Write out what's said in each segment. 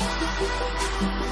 Música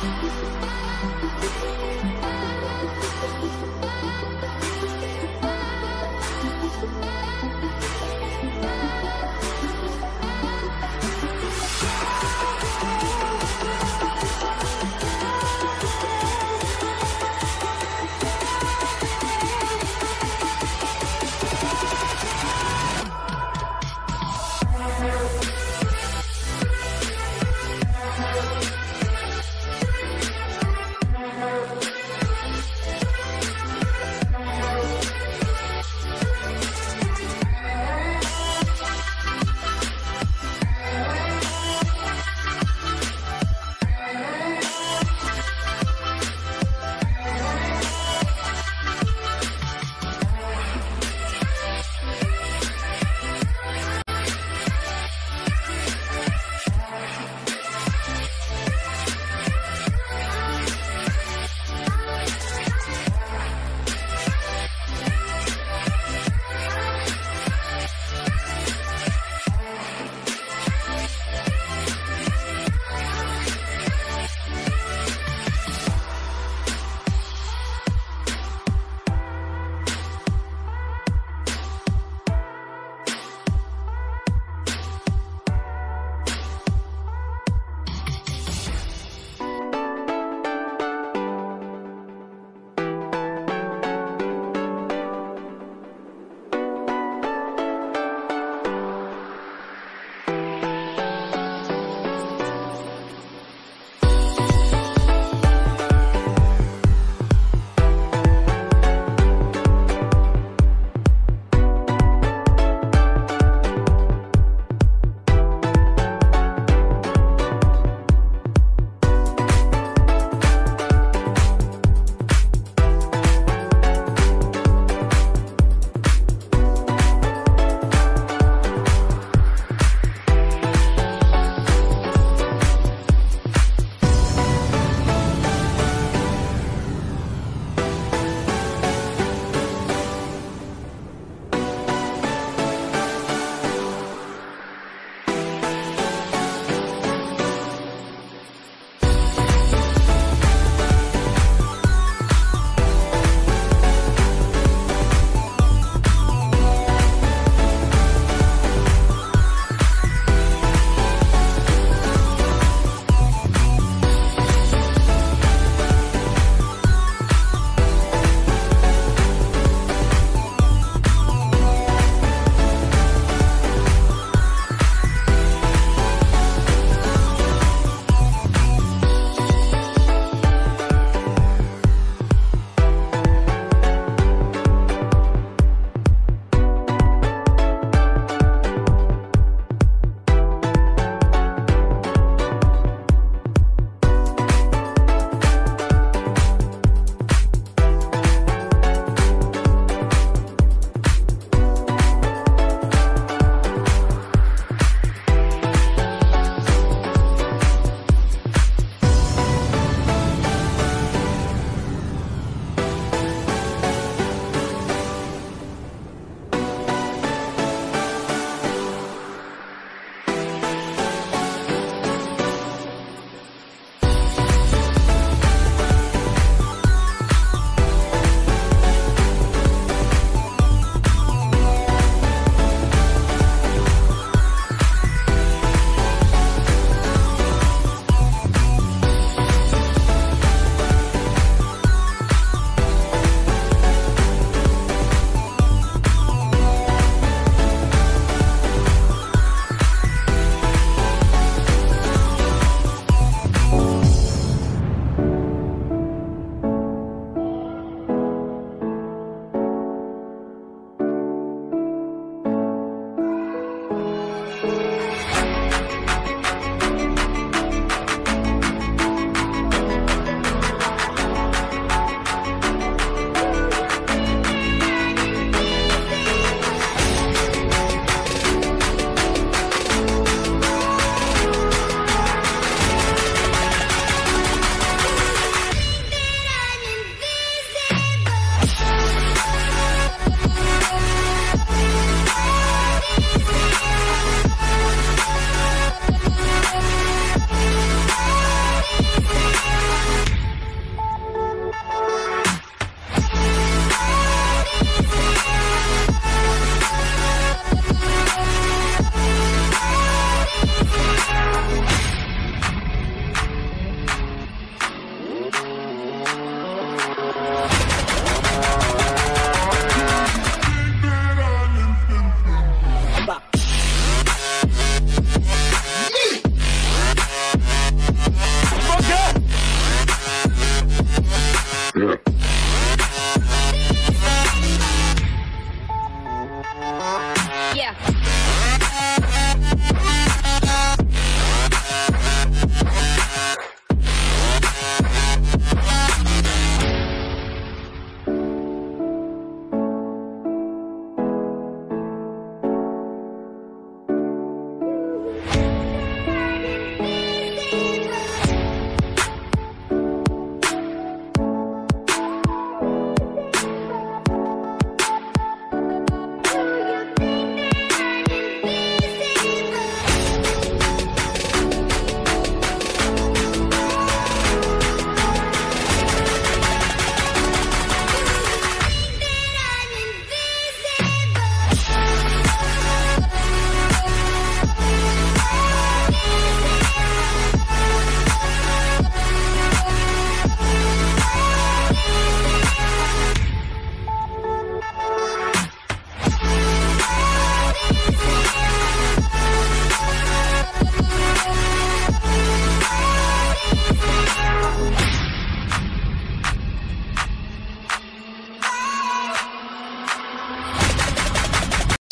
Thank